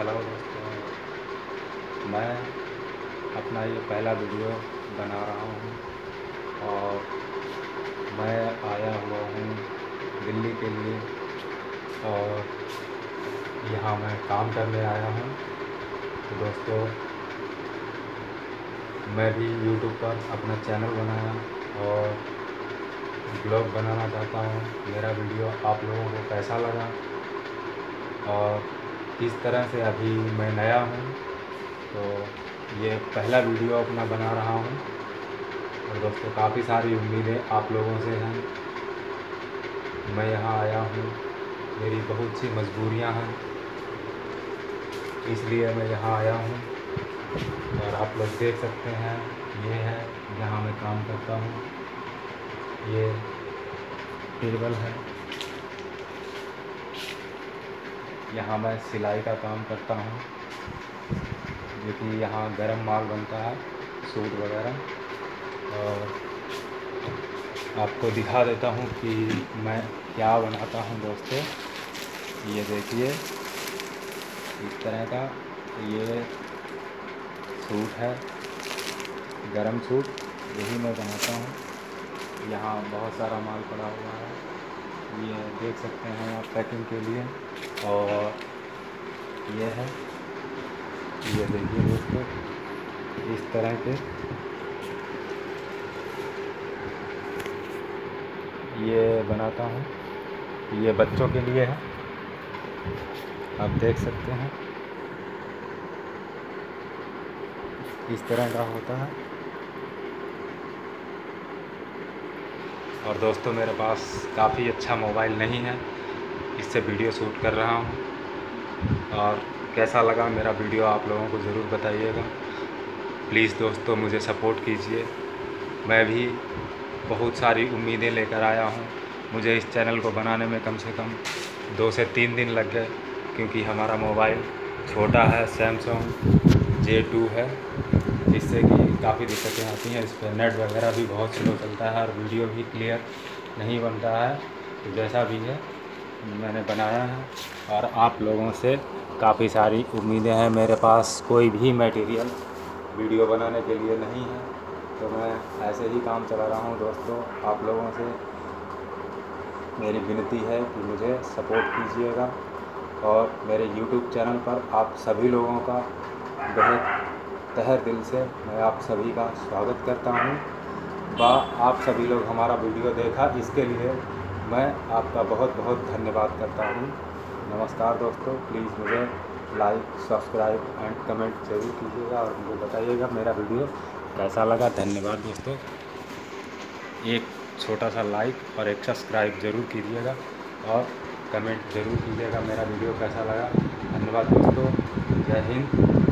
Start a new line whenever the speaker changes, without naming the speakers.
Hello दोस्तों, मैं अपना ये पहला वीडियो बना रहा हूँ और मैं आया हुआ हूँ दिल्ली के लिए और यहाँ मैं काम करने आया हूँ। तो दोस्तों, मैं भी यूट्यूब पर अपना चैनल बनाया और ब्लॉग बनाना चाहता हूँ। मेरा वीडियो आप लोगों को कैसा लगा? और किस तरह से अभी मैं नया हूँ। तो ये पहला वीडियो अपना बना रहा हूँ। और दोस्तों, काफ़ी सारी उम्मीदें आप लोगों से हैं। मैं यहाँ आया हूँ। मेरी बहुत सी मजबूरियाँ हैं। इसलिए मैं यहाँ आया हूँ। और आप लोग देख सकते हैं, ये है जहाँ मैं काम करता हूँ। ये टेबल है। यहाँ मैं सिलाई का काम करता हूँ, जो कि यहाँ गर्म माल बनता है, सूट वगैरह। और आपको दिखा देता हूँ कि मैं क्या बनाता हूँ दोस्तों। ये देखिए, इस तरह का ये सूट है, गरम सूट, यही मैं बनाता हूँ। यहाँ बहुत सारा माल पड़ा हुआ है। ये देख सकते हैं आप पैकिंग के लिए। और ये है। ये देखिए दोस्तों, इस तरह के। ये बनाता हूँ। ये बच्चों के लिए है। आप देख सकते हैं। इस तरह का होता है। और दोस्तों, मेरे पास काफ़ी अच्छा मोबाइल नहीं है। इससे वीडियो शूट कर रहा हूँ। और कैसा लगा मेरा वीडियो आप लोगों को ज़रूर बताइएगा। प्लीज़ दोस्तों, मुझे सपोर्ट कीजिए। मैं भी बहुत सारी उम्मीदें लेकर आया हूँ। मुझे इस चैनल को बनाने में कम से कम दो से तीन दिन लग गए, क्योंकि हमारा मोबाइल छोटा है, सैमसंग जे टू है। जिससे कि काफ़ी दिक्कतें आती हैं। इस पर नेट वगैरह भी बहुत स्लो चलता है और वीडियो भी क्लियर नहीं बनता है। तो जैसा भी है, मैंने बनाया है और आप लोगों से काफ़ी सारी उम्मीदें हैं। मेरे पास कोई भी मटेरियल वीडियो बनाने के लिए नहीं है। तो मैं ऐसे ही काम चला रहा हूँ। दोस्तों, आप लोगों से मेरी विनती है कि मुझे सपोर्ट कीजिएगा और मेरे यूट्यूब चैनल पर आप सभी लोगों का बहुत तहे दिल से मैं आप सभी का स्वागत करता हूँ। बा, आप सभी लोग हमारा वीडियो देखा, इसके लिए मैं आपका बहुत बहुत धन्यवाद करता हूँ। नमस्कार दोस्तों, प्लीज़ मुझे लाइक, सब्सक्राइब एंड कमेंट ज़रूर कीजिएगा और मुझे बताइएगा मेरा वीडियो कैसा लगा। धन्यवाद दोस्तों। एक छोटा सा लाइक और एक सब्सक्राइब ज़रूर कीजिएगा और कमेंट ज़रूर कीजिएगा मेरा वीडियो कैसा लगा। धन्यवाद दोस्तों। जय हिंद।